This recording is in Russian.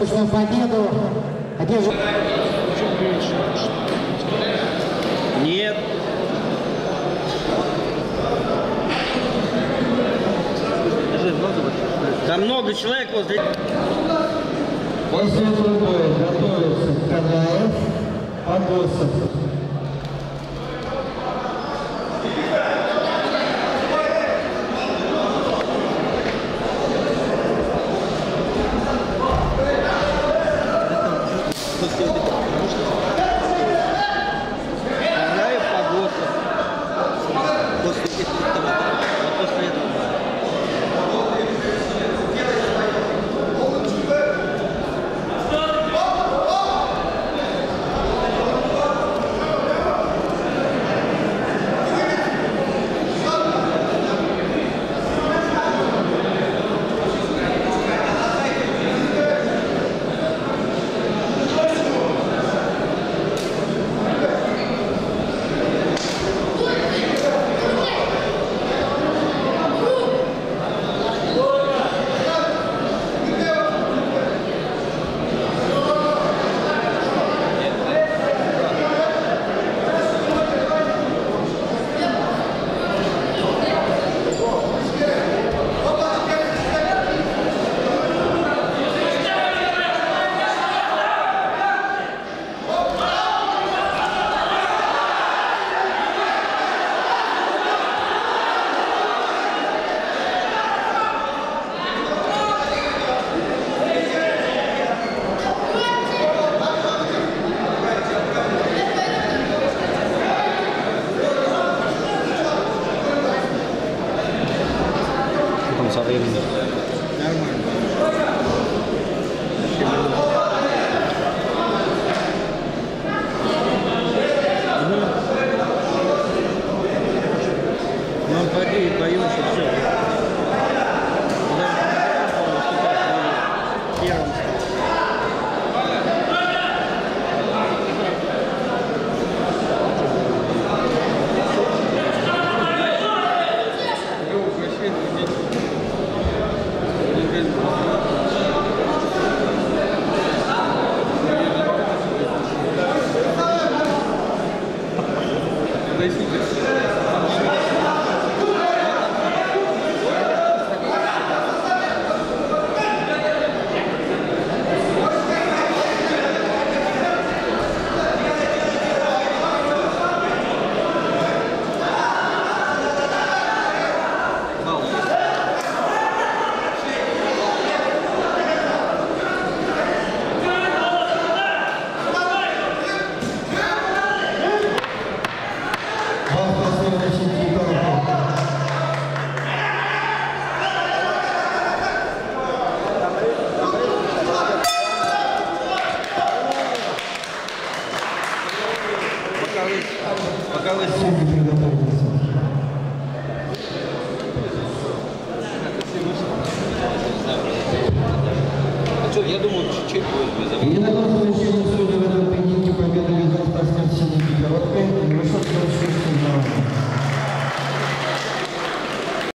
Безоговорочную победу одержал... Нет. Там много человек возле... После этого готовится Канаев, Погосов. Канаев, Погосов. После этого. Вот после этого. Там со временем. Ну, пойди и боюсь, и все. вы, пока вы... А что, я думаю, чуть-чуть будет.